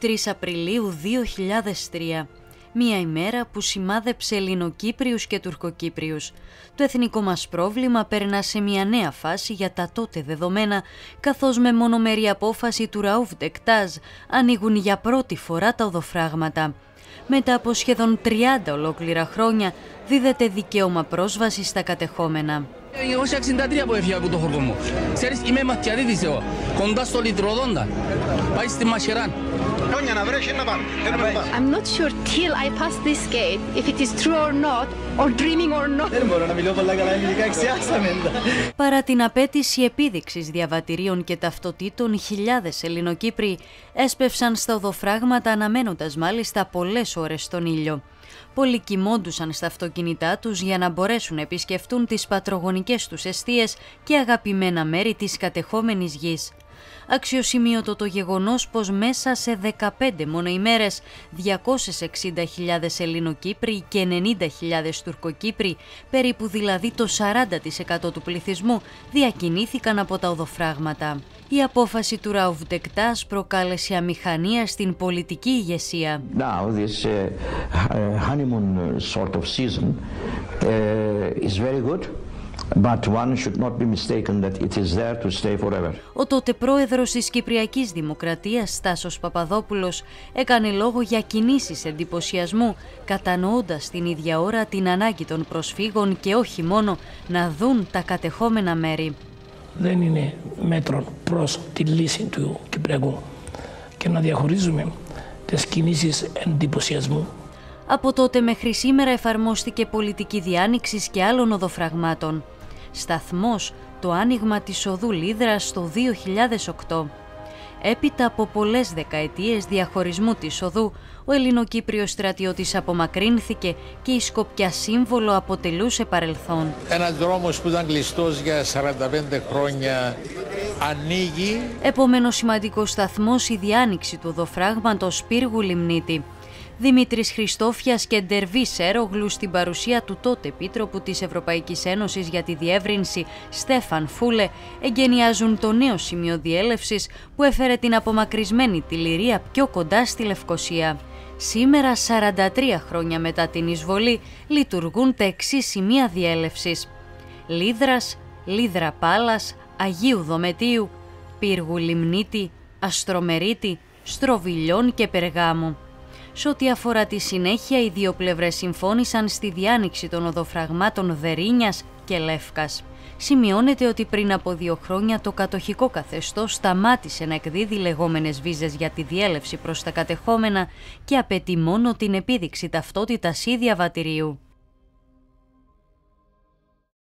23 Απριλίου 2003 Μία ημέρα που σημάδεψε Ελληνοκύπριους και Τουρκοκύπριους. Το εθνικό μας πρόβλημα περνά σε μια νέα φάση για τα τότε δεδομένα, καθώς με μονομερή απόφαση του Ραούφ Ντεκτάζ ανοίγουν για πρώτη φορά τα οδοφράγματα. Μετά από σχεδόν 30 ολόκληρα χρόνια δίδεται δικαίωμα πρόσβασης στα κατεχόμενα. 1963 που έφυγα από το χωριό μου. Ξέρεις, είμαι ματιαδίτης εγώ, κοντά στο Λιτροδόντα. Πάει στη Μαχεράν. Χρόνια να βρέσεις να πάμε. I'm not sure till I pass this gate if it is true or not, or dreaming or not. Δεν μπορώ να μιλώ πολλά καλά ελληνικά, εξιάσαμε. Παρά την απέτηση επίδειξης διαβατηρίων και ταυτοτήτων, χιλιάδες Ελληνοκύπροι έσπευσαν στα οδοφράγματα αναμένοντας μάλιστα πολλές ώρες στον ήλιο. Πολλοί κοιμόντουσαν στα αυτοκίνητά τους για να μπορέσουν να επισκεφτούν τις πατρογονικές τους εστίες και αγαπημένα μέρη της κατεχόμενης γης. Αξιοσημείωτο το γεγονός πως μέσα σε 15 μόνο ημέρες 260.000 Ελληνοκύπροι και 90.000 Τουρκοκύπροι, περίπου δηλαδή το 40% του πληθυσμού, διακινήθηκαν από τα οδοφράγματα. Η απόφαση του Ραουβτεκτάς προκάλεσε αμηχανία στην πολιτική ηγεσία. Now this uh, honeymoon sort of season uh, is very good. But one should not be mistaken that it is there to stay forever. Ο τότε πρόεδρος της Κυπριακής Δημοκρατίας, Στάσος Παπαδόπουλος, έκανε λόγο για κινήσεις εντυπωσιασμού, κατανοώντας την ίδια ώρα την ανάγκη των προσφύγων και όχι μόνο να δουν τα κατεχόμενα μέρη. Δεν είναι μέτρο προς τη λύση του Κυπριακού και να διαχωρίζουμε τις κινήσεις εντυπωσιασμού από τότε μέχρι σήμερα εφαρμόστηκε πολιτική διάνοιξης και άλλων οδοφραγμάτων. Σταθμός, το άνοιγμα της οδού Λίδρας το 2008. Έπειτα από πολλές δεκαετίες διαχωρισμού της οδού, ο Ελληνοκύπριος στρατιώτης απομακρύνθηκε και η Σκοπιά σύμβολο αποτελούσε παρελθόν. Ένας δρόμος που ήταν κλειστός για 45 χρόνια ανοίγει. Επομένως σημαντικός σταθμός η διάνοιξη του οδοφράγματος Πύργου Λιμνίτη. Δημήτρης Χριστόφιας και Ντερβί Σέρογλου στην παρουσία του τότε Επίτροπου της Ευρωπαϊκής Ένωσης για τη Διεύρυνση Στέφαν Φούλε εγκαινιάζουν το νέο σημείο διέλευσης που έφερε την απομακρυσμένη τηληρία πιο κοντά στη Λευκοσία. Σήμερα, 43 χρόνια μετά την εισβολή, λειτουργούν τα εξή σημεία διέλευσης. Λίδρας, Λίδρα Πάλας, Αγίου Δομετίου, Πύργου Λιμνίτη, Αστρομερίτη, Στροβιλιών και Περγάμου. Σε ό,τι αφορά τη συνέχεια, οι δύο πλευρές συμφώνησαν στη διάνοιξη των οδοφραγμάτων Δερίνιας και Λεύκας. Σημειώνεται ότι πριν από δύο χρόνια το κατοχικό καθεστώς σταμάτησε να εκδίδει λεγόμενες βίζες για τη διέλευση προς τα κατεχόμενα και απαιτεί μόνο την επίδειξη ταυτότητας ή διαβατηρίου.